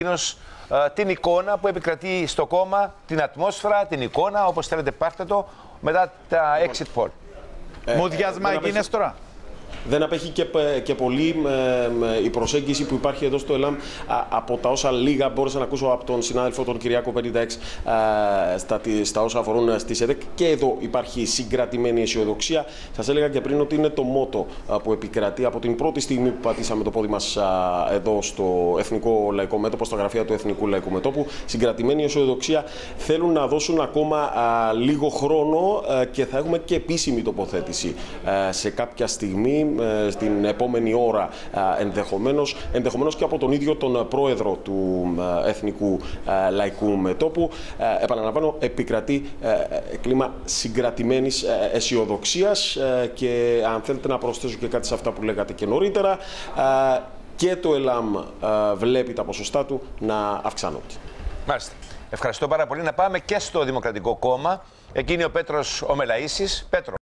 εκείνος, ε, την εικόνα που επικρατεί στο κόμμα, την ατμόσφαιρα, την εικόνα, όπως θέλετε πάρτε το, μετά τα exit poll. Μουδιάσμα εκείνες τώρα. Δεν απέχει και, π- και πολύ ε, με η προσέγγιση που υπάρχει εδώ στο ΕΛΑΜ α, από τα όσα λίγα μπόρεσα να ακούσω από τον συνάδελφο τον Κυριάκο 56 ε, στα, τι- στα όσα αφορούν ε, στη ΣΕΔΕΚ. Και εδώ υπάρχει συγκρατημένη αισιοδοξία. Σας έλεγα και πριν ότι είναι το μότο α, που επικρατεί από την πρώτη στιγμή που πατήσαμε το πόδι μας εδώ στο Εθνικό Λαϊκό Μέτωπο, στα γραφεία του Εθνικού Λαϊκού Μετώπου. Συγκρατημένη αισιοδοξία θέλουν να δώσουν ακόμα α, λίγο χρόνο ε, και θα έχουμε και επίσημη τοποθέτηση ε, σε κάποια στιγμή, ε, στην επόμενη ώρα ε, ενδεχομένως, ενδεχομένως και από τον ίδιο τον πρόεδρο του ε, Εθνικού ε, Λαϊκού Μετώπου. Ε, Επαναλαμβάνω, επικρατεί ε, ε, κλίμα συγκρατημένης ε, αισιοδοξίας ε, και αν θέλετε να προσθέσω και κάτι σε αυτά που λέγατε και νωρίτερα, ε, και το ΕΛΑΜ ε, βλέπει τα ποσοστά του να αυξάνονται. Μάλιστα. Ευχαριστώ πάρα πολύ. Να πάμε και στο Δημοκρατικό Κόμμα. Εκεί είναι ο Πέτρος ο Μελαΐσης. Πέτρο.